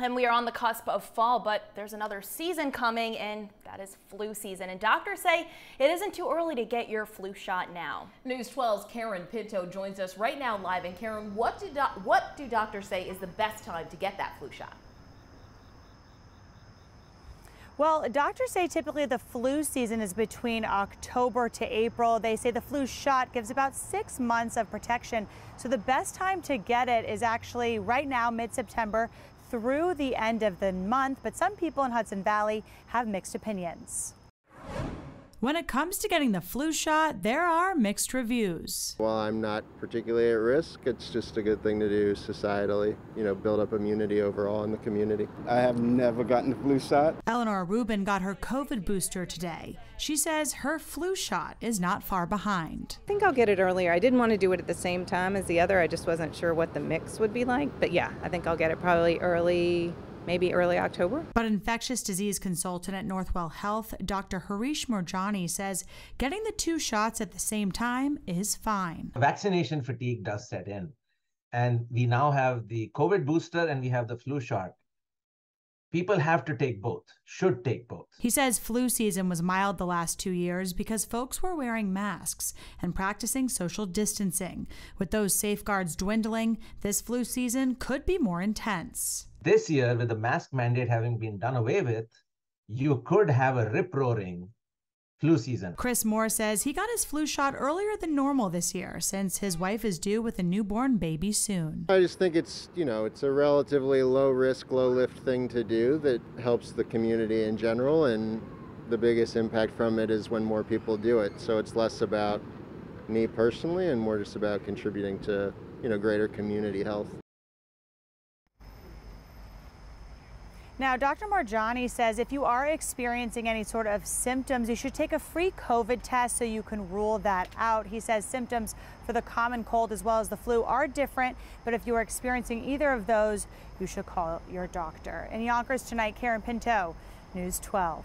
And we are on the cusp of fall, but there's another season coming, and that is flu season. And doctors say it isn't too early to get your flu shot now. News 12's Karen Pinto joins us right now live. And Karen, what do, what do doctors say is the best time to get that flu shot? Well, doctors say typically the flu season is between October to April. They say the flu shot gives about six months of protection. So the best time to get it is actually right now, mid-September through the end of the month, but some people in Hudson Valley have mixed opinions. When it comes to getting the flu shot, there are mixed reviews. While I'm not particularly at risk, it's just a good thing to do societally, you know, build up immunity overall in the community. I have never gotten the flu shot. Eleanor Rubin got her COVID booster today. She says her flu shot is not far behind. I think I'll get it earlier. I didn't want to do it at the same time as the other. I just wasn't sure what the mix would be like. But yeah, I think I'll get it probably early maybe early October. But infectious disease consultant at Northwell Health, Dr. Harish Moorjani, says getting the two shots at the same time is fine. Vaccination fatigue does set in. And we now have the COVID booster and we have the flu shot. People have to take both, should take both. He says flu season was mild the last two years because folks were wearing masks and practicing social distancing. With those safeguards dwindling, this flu season could be more intense. This year, with the mask mandate having been done away with, you could have a rip roaring flu season. Chris Moore says he got his flu shot earlier than normal this year since his wife is due with a newborn baby soon. I just think it's, you know, it's a relatively low risk, low lift thing to do that helps the community in general and the biggest impact from it is when more people do it. So it's less about me personally and more just about contributing to, you know, greater community health. Now, Dr. Moorjani says if you are experiencing any sort of symptoms, you should take a free COVID test so you can rule that out. He says symptoms for the common cold as well as the flu are different, but if you are experiencing either of those, you should call your doctor. In Yonkers tonight, Karen Pinto, News 12.